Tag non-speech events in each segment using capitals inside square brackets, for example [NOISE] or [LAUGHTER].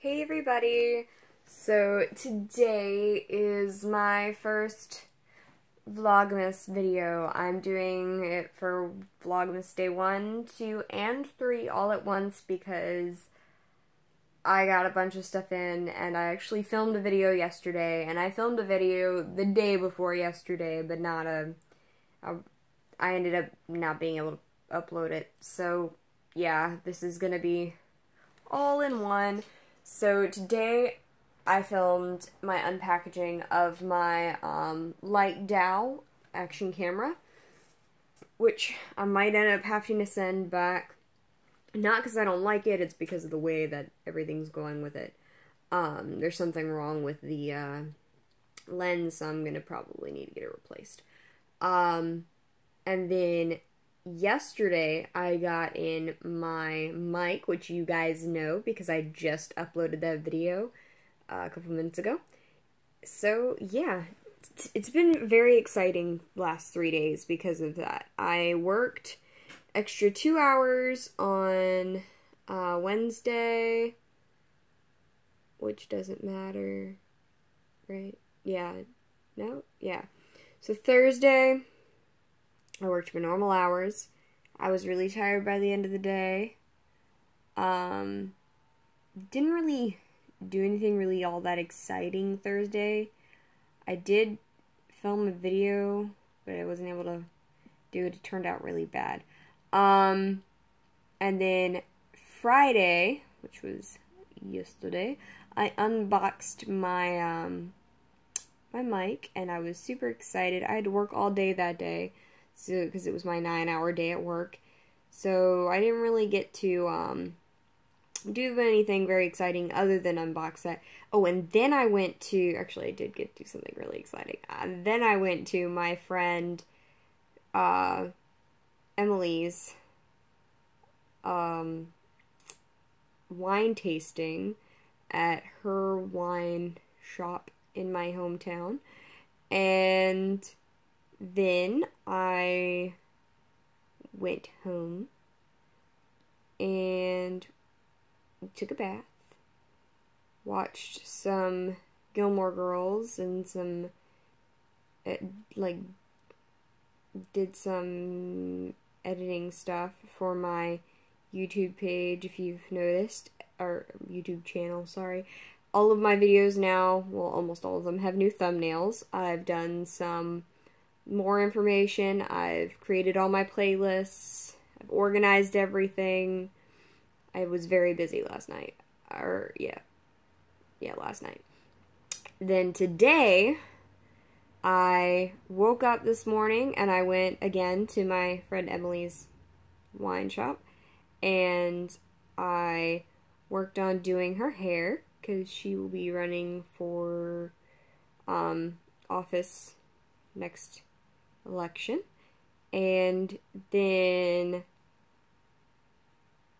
Hey everybody! So today is my first Vlogmas video. I'm doing it for Vlogmas Day 1, 2, and 3 all at once because I got a bunch of stuff in and I actually filmed a video yesterday and I filmed a video the day before yesterday but not a, a I ended up not being able to upload it. So yeah, this is gonna be all in one. So today I filmed my unpackaging of my um, Lightdow action camera, which I might end up having to send back. Not because I don't like it, it's because of the way that everything's going with it. Um, there's something wrong with the uh, lens, so I'm going to probably need to get it replaced. Um, and then yesterday I got in my mic, which you guys know because I just uploaded that video uh, a couple minutes ago. So yeah, it's been very exciting last three days because of that. I worked extra two hours on uh, Wednesday, which doesn't matter, right? Yeah, no, yeah. So Thursday, I worked my normal hours. I was really tired by the end of the day. Um, didn't really do anything really all that exciting Thursday. I did film a video, but I wasn't able to do it. It turned out really bad. Um, and then Friday, which was yesterday, I unboxed my um my mic and I was super excited. I had to work all day that day so because it was my nine hour day at work. So I didn't really get to um, do anything very exciting other than unbox that. Oh, and then I went to actually I did get to do something really exciting. Uh, then I went to my friend uh, Emily's um, wine tasting at her wine shop in my hometown, and then I went home and took a bath, watched some Gilmore Girls and some, uh, like, did some editing stuff for my YouTube page, if you've noticed, or YouTube channel, sorry. All of my videos now, well, almost all of them, have new thumbnails. I've done some more information. I've created all my playlists. I've organized everything. I was very busy last night. Or, yeah. Yeah, last night. Then today, I woke up this morning and I went again to my friend Emily's wine shop. And I worked on doing her hair because she will be running for um, office next election. And then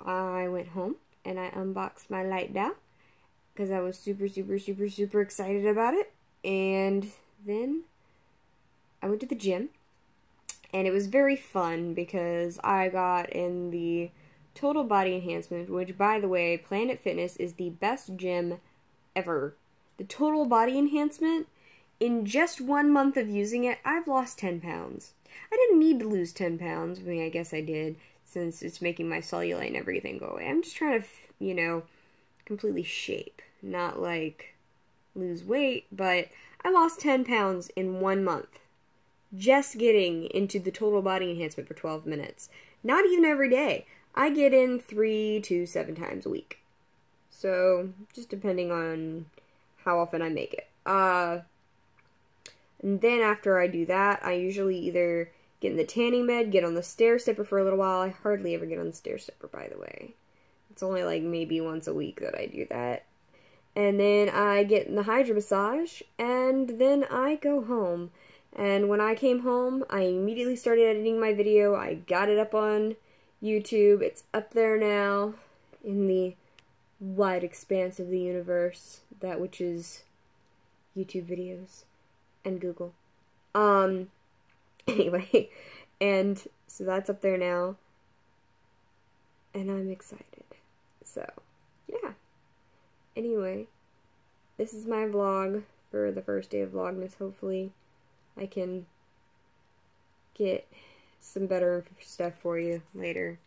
I went home and I unboxed my Lightdow because I was super, super, super, super excited about it. And then I went to the gym and it was very fun because I got in the Total Body Enhancement, which, by the way, Planet Fitness is the best gym ever. The Total Body Enhancement in just one month of using it, I've lost 10 pounds. I didn't need to lose 10 pounds. I mean, I guess I did, since it's making my cellulite and everything go away. I'm just trying to, you know, completely shape. Not like lose weight, but I lost 10 pounds in one month. Just getting into the total body enhancement for 12 minutes. Not even every day. I get in three to seven times a week. So, just depending on how often I make it. Uh, and then after I do that, I usually either get in the tanning bed, get on the stair stepper for a little while. I hardly ever get on the stair stepper, by the way. It's only like maybe once a week that I do that. And then I get in the hydro massage, and then I go home. And when I came home, I immediately started editing my video. I got it up on YouTube. It's up there now in the wide expanse of the universe, that which is YouTube videos and Google. Um, [LAUGHS] anyway, and so that's up there now, and I'm excited. So, yeah. anyway, this is my vlog for the first day of Vlogmas. Hopefully, I can get some better stuff for you later.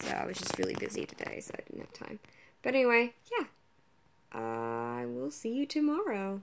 So I was just really busy today, so I didn't have time. But anyway, yeah. I will see you tomorrow.